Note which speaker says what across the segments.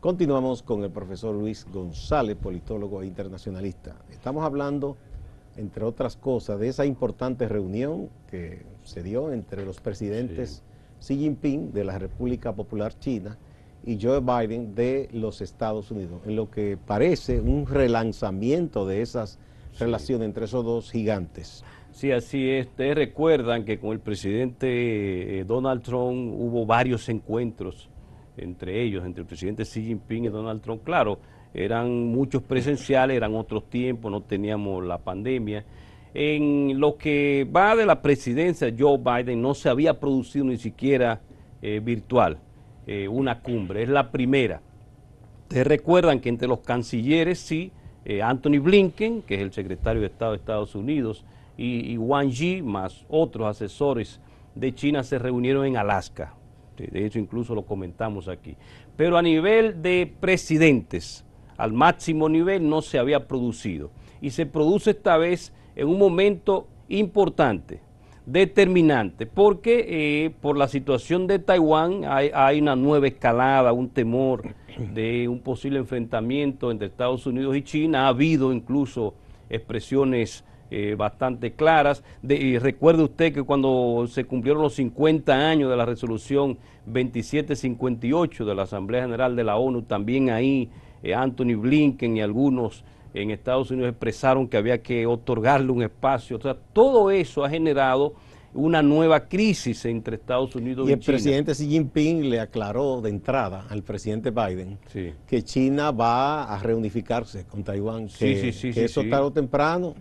Speaker 1: Continuamos con el profesor Luis González, politólogo e internacionalista. Estamos hablando, entre otras cosas, de esa importante reunión que se dio entre los presidentes Xi Jinping de la República Popular China y Joe Biden de los Estados Unidos, en lo que parece un relanzamiento de esas relaciones entre esos dos gigantes.
Speaker 2: Sí, así es. Ustedes recuerdan que con el presidente eh, Donald Trump hubo varios encuentros entre ellos, entre el presidente Xi Jinping y Donald Trump. Claro, eran muchos presenciales, eran otros tiempos, no teníamos la pandemia. En lo que va de la presidencia, Joe Biden no se había producido ni siquiera eh, virtual eh, una cumbre, es la primera. Ustedes recuerdan que entre los cancilleres, sí, Anthony Blinken, que es el secretario de Estado de Estados Unidos, y, Wang Yi, más otros asesores de China, se reunieron en Alaska. De hecho, incluso lo comentamos aquí. Pero a nivel de presidentes, al máximo nivel no se había producido. Y se produce esta vez en un momento importante, determinante, porque eh, por la situación de Taiwán hay, hay, una nueva escalada, un temor de un posible enfrentamiento entre Estados Unidos y China. Ha habido incluso expresiones eh, bastante claras. y recuerde usted que cuando se cumplieron los 50 años de la resolución 2758 de la Asamblea General de la ONU, también ahí eh, Anthony Blinken y algunos en Estados Unidos expresaron que había que otorgarle un espacio. O sea, todo eso ha generado una nueva crisis entre Estados Unidos y,
Speaker 1: y el presidente Xi Jinping le aclaró de entrada al presidente Biden que China va a reunificarse con Taiwán, que, que eso tarde o temprano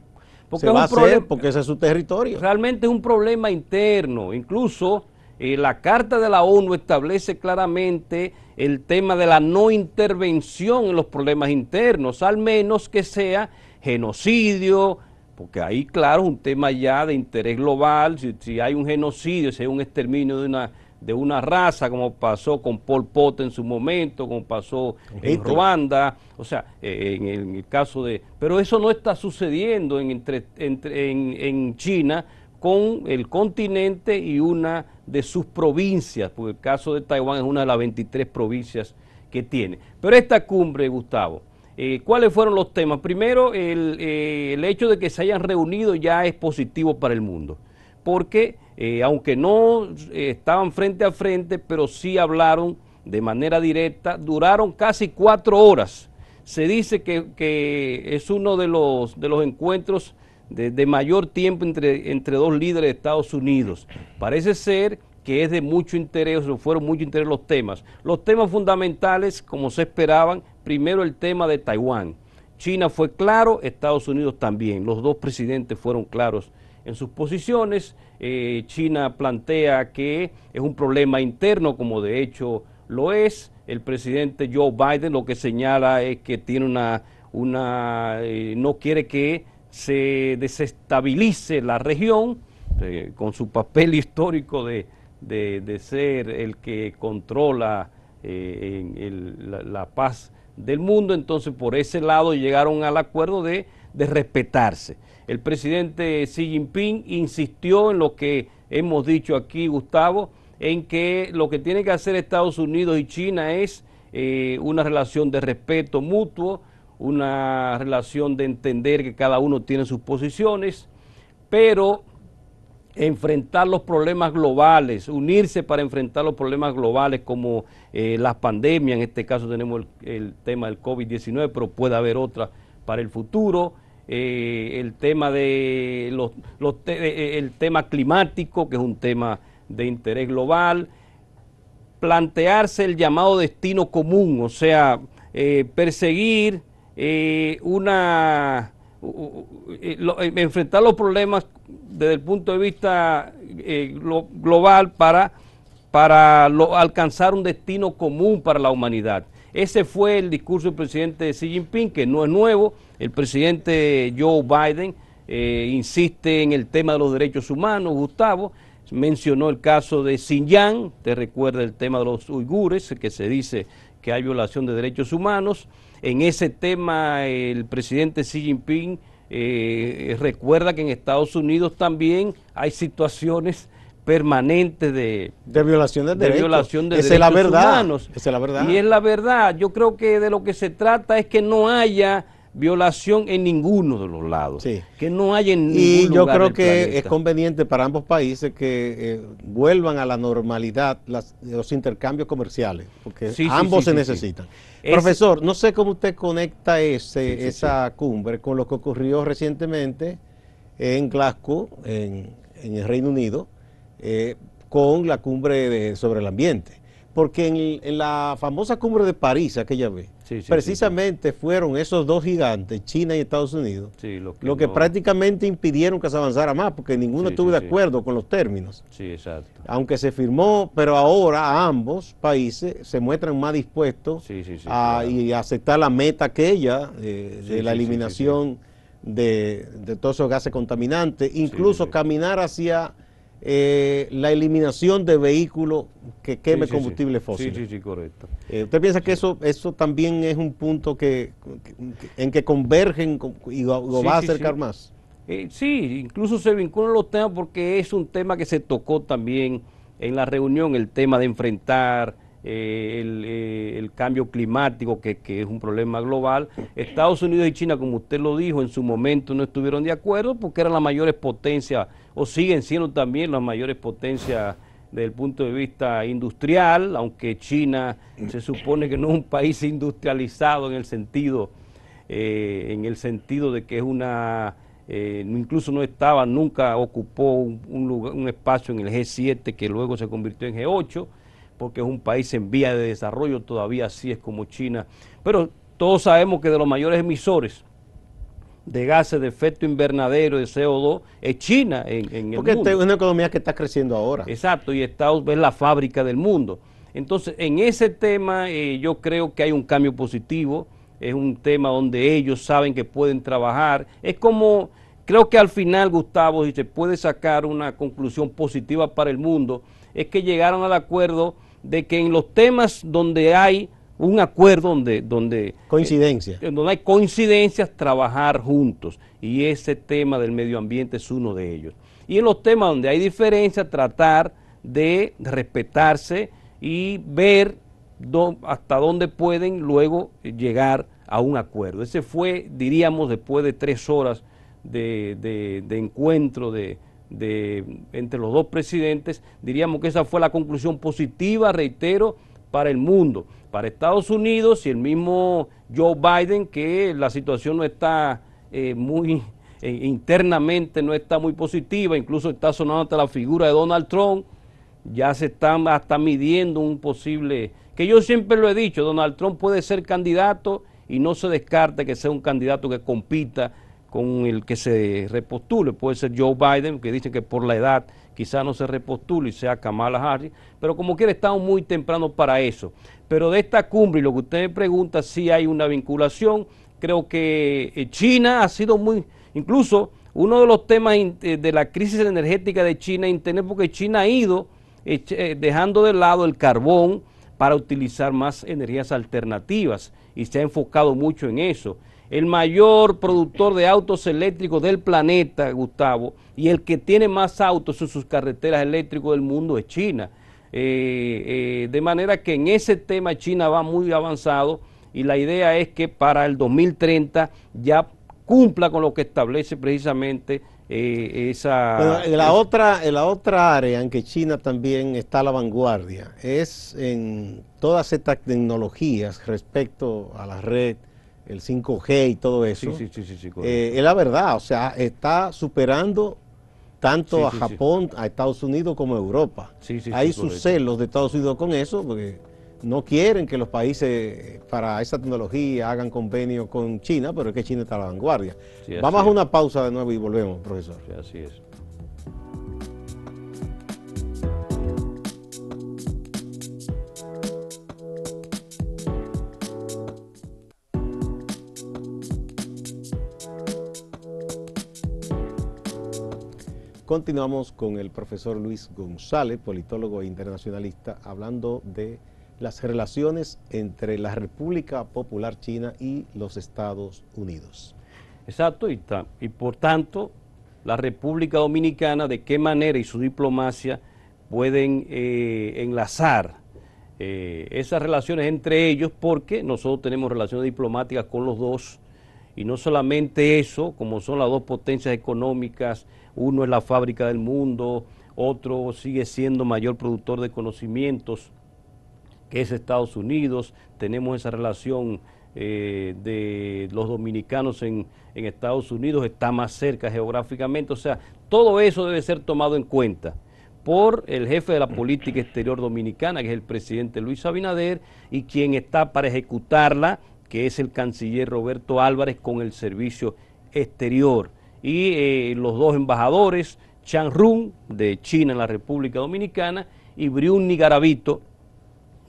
Speaker 1: porque va a hacer porque ese es su territorio.
Speaker 2: Realmente es un problema interno. Incluso eh, la Carta de la ONU establece claramente el tema de la no intervención en los problemas internos, al menos que sea genocidio, porque ahí, claro, es un tema ya de interés global, si, si hay un genocidio, si hay un exterminio de una de una raza, como pasó con Pol Pot en su momento, como pasó en Ruanda, o sea, eh, en, el caso de... Pero eso no está sucediendo en, entre, en, China con el continente y una de sus provincias, porque el caso de Taiwán es una de las 23 provincias que tiene. Pero esta cumbre, Gustavo, eh, ¿cuáles fueron los temas? Primero, el, eh, el hecho de que se hayan reunido ya es positivo para el mundo, porque eh, aunque no eh, estaban frente a frente, pero sí hablaron de manera directa, duraron casi cuatro horas. Se dice que, es uno de los, de los encuentros de, mayor tiempo entre, entre dos líderes de Estados Unidos. Parece ser que es de mucho interés, fueron mucho interés los temas. Los temas fundamentales, como se esperaban, primero el tema de Taiwán. China fue claro, Estados Unidos también. Los dos presidentes fueron claros en sus posiciones. Eh, China plantea que es un problema interno, como de hecho lo es. El presidente Joe Biden lo que señala es que tiene una, una eh, no quiere que se desestabilice la región eh, con su papel histórico de, ser el que controla la, paz del mundo. Entonces, por ese lado llegaron al acuerdo de, de respetarse. El presidente Xi Jinping insistió en lo que hemos dicho aquí, Gustavo, en que lo que tiene que hacer Estados Unidos y China es eh, una relación de respeto mutuo, una relación de entender que cada uno tiene sus posiciones, pero enfrentar los problemas globales, unirse para enfrentar los problemas globales como eh, las pandemias, en este caso tenemos el, el tema del COVID-19, pero puede haber otra para el futuro, eh, el tema de los, eh, el tema climático, que es un tema de interés global, plantearse el llamado destino común, o sea, eh, perseguir una enfrentar los problemas desde el punto de vista global para, para alcanzar un destino común para la humanidad. Ese fue el discurso del presidente Xi Jinping, que no es nuevo. El presidente Joe Biden eh, insiste en el tema de los derechos humanos, Gustavo. Mencionó el caso de Xinjiang, te recuerda el tema de los uigures, que se dice que hay violación de derechos humanos. En ese tema el presidente Xi Jinping eh, recuerda que en Estados Unidos también hay situaciones permanentes de,
Speaker 1: de violación de,
Speaker 2: de violación de
Speaker 1: Esa
Speaker 2: derechos
Speaker 1: es la verdad.
Speaker 2: humanos.
Speaker 1: Esa es la verdad.
Speaker 2: Y es la verdad. Yo creo que de lo que se trata es que no haya violación en ninguno de los lados.
Speaker 1: Sí.
Speaker 2: Que no haya en ningún
Speaker 1: Y yo
Speaker 2: lugar
Speaker 1: creo que
Speaker 2: planeta.
Speaker 1: es conveniente para ambos países que eh, vuelvan a la normalidad las- los intercambios comerciales, porque
Speaker 2: Sí,
Speaker 1: ambos
Speaker 2: sí,
Speaker 1: se necesitan. Profesor, no sé cómo usted conecta ese, esa cumbre con lo que ocurrió recientemente en Glasgow, en, en el Reino Unido, eh, con la cumbre de- sobre el ambiente. Porque en, en la famosa cumbre de París, aquella vez,
Speaker 2: Sí, sí,
Speaker 1: precisamente fueron esos dos gigantes, China y Estados Unidos,
Speaker 2: lo que,
Speaker 1: lo que
Speaker 2: no-
Speaker 1: prácticamente impidieron que se avanzara más, porque ninguno estuvo de acuerdo con los términos.
Speaker 2: Sí, exacto.
Speaker 1: Aunque se firmó, pero ahora ambos países se muestran más dispuestos a,
Speaker 2: claro.
Speaker 1: y a aceptar la meta aquella eh, de la eliminación De, de todos esos gases contaminantes, incluso caminar hacia eh, la eliminación de vehículos que queme
Speaker 2: Sí, sí, sí.
Speaker 1: combustible
Speaker 2: Sí,
Speaker 1: fósil.
Speaker 2: sí, sí, correcto.
Speaker 1: Eh, ¿Usted piensa que eso eso también es un punto que, que- en que convergen con- y lo, lo
Speaker 2: Sí,
Speaker 1: va a
Speaker 2: sí,
Speaker 1: acercar
Speaker 2: sí.
Speaker 1: más?
Speaker 2: Eh, sí, incluso se vinculan los temas porque es un tema que se tocó también en la reunión, el tema de enfrentar eh, el, eh, el cambio climático, que, es un problema global. Estados Unidos y China, como usted lo dijo, en su momento no estuvieron de acuerdo porque eran las mayores potencias, o siguen siendo también las mayores potencias desde el punto de vista industrial, aunque China se supone que no es un país industrializado en el sentido eh, en el sentido de que es una, incluso no estaba, nunca ocupó un lugar- un espacio en el G7 que luego se convirtió en G8, porque es un país en vía de desarrollo, todavía así es como China. Pero todos sabemos que de los mayores emisores de gases de efecto invernadero, de CO2, es China en, en el
Speaker 1: Porque
Speaker 2: mundo.
Speaker 1: esta es una economía que está creciendo ahora.
Speaker 2: Exacto, y Estados es la fábrica del mundo. Entonces, en ese tema eh, yo creo que hay un cambio positivo, es un tema donde ellos saben que pueden trabajar. Es como, creo que al final, Gustavo, si se puede sacar una conclusión positiva para el mundo, es que llegaron al acuerdo de que en los temas donde hay un acuerdo, donde, donde
Speaker 1: Coincidencia.
Speaker 2: en donde hay coincidencias, trabajar juntos. Y ese tema del medio ambiente es uno de ellos. Y en los temas donde hay diferencias, tratar de respetarse y ver hasta dónde pueden luego llegar a un acuerdo. Ese fue, diríamos, después de tres horas de, de- de encuentro de, de- entre los dos presidentes, diríamos que esa fue la conclusión positiva, reitero, para el mundo, para Estados Unidos y el mismo Joe Biden, que la situación no está eh, muy eh, internamente, no está muy positiva, incluso está sonando hasta la figura de Donald Trump, ya se están hasta midiendo un posible, que yo siempre lo he dicho, Donald Trump puede ser candidato y no se descarta que sea un candidato que compita con el que se repostule, puede ser Joe Biden, que dicen que por la edad quizá no se repostule y sea Kamala Harris, pero como quiera estamos muy temprano para eso. Pero de esta cumbre y lo que usted me pregunta, si hay una vinculación, creo que eh, China ha sido muy, incluso uno de los temas eh, de la crisis energética de China internet, porque China ha ido eh, dejando de lado el carbón para utilizar más energías alternativas y se ha enfocado mucho en eso. El mayor productor de autos eléctricos del planeta, Gustavo, y el que tiene más autos en sus carreteras eléctricas del mundo es China. Eh, eh, de manera que en ese tema China va muy avanzado y la idea es que para el 2030 ya cumpla con lo que establece precisamente eh, esa...
Speaker 1: Bueno, en la
Speaker 2: es-
Speaker 1: otra, en la otra área en que China también está a la vanguardia es en todas estas tecnologías respecto a la red, el 5G y todo eso.
Speaker 2: Sí, sí, sí.
Speaker 1: Eh, es la verdad, o sea, está superando tanto a. Japón, a Estados Unidos como a Europa.
Speaker 2: Sí, sí,
Speaker 1: Hay sus celos de Estados Unidos con eso, porque no quieren que los países eh, para esa tecnología hagan convenio con China, pero es que China está a la vanguardia. Vamos a una pausa de nuevo y volvemos, profesor.
Speaker 2: Sí, así es.
Speaker 1: Continuamos con el profesor Luis González, politólogo e internacionalista, hablando de las relaciones entre la República Popular China y los Estados Unidos.
Speaker 2: Exacto, y, y por tanto, la República Dominicana, de qué manera y su diplomacia pueden eh, enlazar eh, esas relaciones entre ellos porque nosotros tenemos relaciones diplomáticas con los dos y no solamente eso, como son las dos potencias económicas, uno es la fábrica del mundo, otro sigue siendo mayor productor de conocimientos, que es Estados Unidos, tenemos esa relación eh, de los dominicanos en, en Estados Unidos, está más cerca geográficamente, o sea, todo eso debe ser tomado en cuenta por el jefe de la política exterior dominicana, que es el presidente Luis Abinader, y quien está para ejecutarla, que es el canciller Roberto Álvarez con el servicio exterior. Y eh, los dos embajadores, Chan Run, de China en la República Dominicana, y Briun Garavito,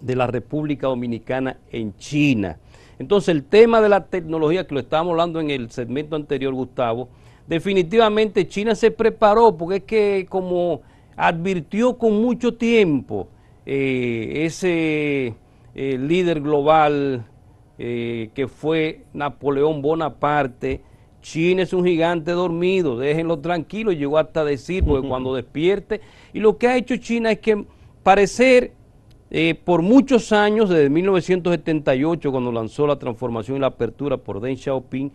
Speaker 2: de la República Dominicana en China. Entonces el tema de la tecnología, que lo estábamos hablando en el segmento anterior, Gustavo, definitivamente China se preparó, porque es que como advirtió con mucho tiempo eh, ese eh, líder global eh, que fue Napoleón Bonaparte, China es un gigante dormido, déjenlo tranquilo, llegó hasta decir, porque cuando despierte, y lo que ha hecho China es que parecer por muchos años, desde 1978, cuando lanzó la transformación y la apertura por Deng Xiaoping,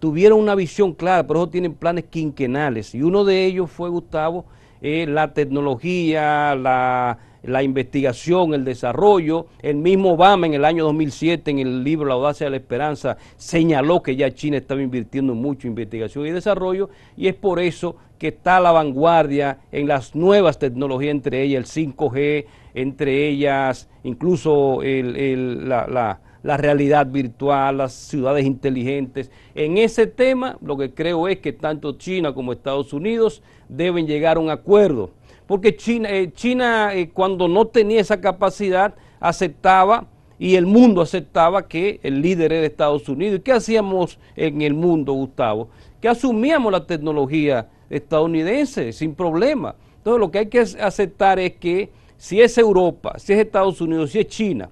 Speaker 2: tuvieron una visión clara, pero eso tienen planes quinquenales, y uno de ellos fue, Gustavo, eh, la tecnología, la, investigación, el desarrollo. El mismo Obama en el año 2007, en el libro La audacia de la esperanza, señaló que ya China estaba invirtiendo mucho en investigación y desarrollo y es por eso que está a la vanguardia en las nuevas tecnologías, entre ellas el 5G, entre ellas incluso la la realidad virtual, las ciudades inteligentes. En ese tema lo que creo es que tanto China como Estados Unidos deben llegar a un acuerdo, porque China, eh, China eh, cuando no tenía esa capacidad aceptaba y el mundo aceptaba que el líder era Estados Unidos. ¿Y qué hacíamos en el mundo, Gustavo? Que asumíamos la tecnología estadounidense sin problema. Entonces lo que hay que aceptar es que si es Europa, si es Estados Unidos, si es China,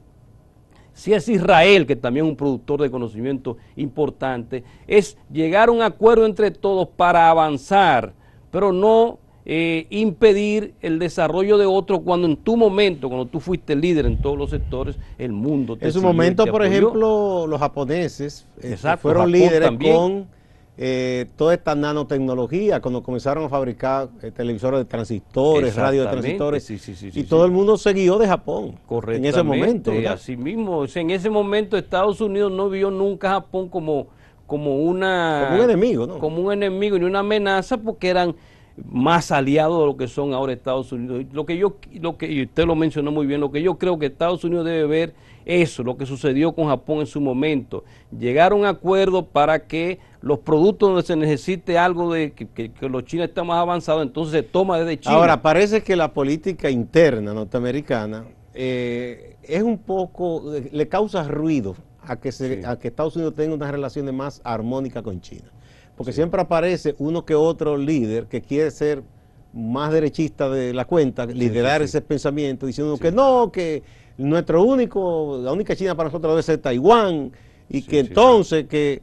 Speaker 2: si es Israel, que también es un productor de conocimiento importante, es llegar a un acuerdo entre todos para avanzar, pero no eh, impedir el desarrollo de otro cuando en tu momento, cuando tú fuiste líder en todos los sectores, el mundo
Speaker 1: te En su momento, por ejemplo, los japoneses eh, fueron líderes con eh, toda esta nanotecnología, cuando comenzaron a fabricar eh, televisores de transistores, radio de transistores, y todo el mundo se guió de Japón en ese momento.
Speaker 2: Así mismo, en ese momento Estados Unidos no vio nunca a Japón como, como, una,
Speaker 1: como un enemigo, ¿no?
Speaker 2: Como un enemigo ni una amenaza porque eran más aliados de lo que son ahora Estados Unidos. Lo que yo, lo que, y usted lo mencionó muy bien, lo que yo creo que Estados Unidos debe ver eso, lo que sucedió con Japón en su momento, llegar a un acuerdo para que los productos donde se necesite algo de que, los chinos están más avanzados, entonces se toma desde China.
Speaker 1: Ahora, parece que la política interna norteamericana eh, es un poco, le causa ruido a que, se, a que Estados Unidos tenga unas relaciones más armónicas con China. Porque siempre aparece uno que otro líder que quiere ser más derechista de la cuenta, liderar ese pensamiento, diciendo que no, que nuestro único, la única China para nosotros debe ser Taiwán, y que entonces que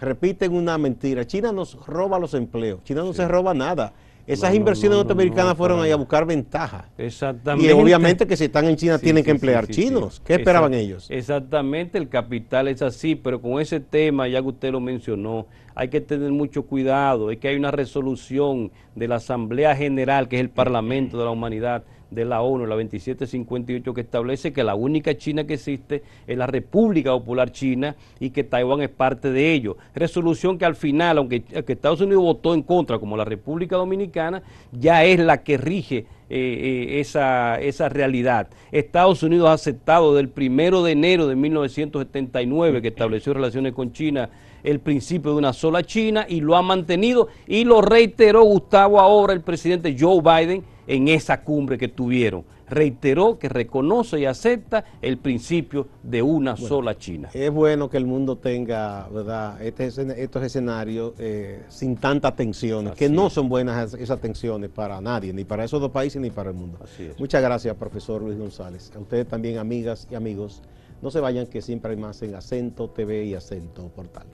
Speaker 1: repiten una mentira. China nos roba los empleos, China no se roba nada. Esas inversiones norteamericanas fueron ahí a buscar ventaja.
Speaker 2: Exactamente.
Speaker 1: Y obviamente que si están en China tienen que emplear chinos. ¿Qué esperaban ellos?
Speaker 2: Exactamente, el capital es así, pero con ese tema, ya que usted lo mencionó, hay que tener mucho cuidado. Es que hay una resolución de la Asamblea General, que es el Parlamento de la Humanidad, de la ONU, la 2758, que establece que la única China que existe es la República Popular China y que Taiwán es parte de ello. Resolución que al final, aunque, Estados Unidos votó en contra, como la República Dominicana, ya es la que rige eh, eh, esa, esa realidad. Estados Unidos ha aceptado del primero de enero de 1979, que estableció relaciones con China, el principio de una sola China y lo ha mantenido y lo reiteró Gustavo ahora el presidente Joe Biden en esa cumbre que tuvieron. Reiteró que reconoce y acepta el principio de una sola China.
Speaker 1: Es bueno que el mundo tenga, ¿verdad?, este, estos escenarios eh, sin tanta tensión, que no son buenas esas tensiones para nadie, ni para esos dos países ni para el mundo. Muchas gracias, profesor Luis González. A ustedes también, amigas y amigos, no se vayan que siempre hay más en Acento TV y Acento Portal.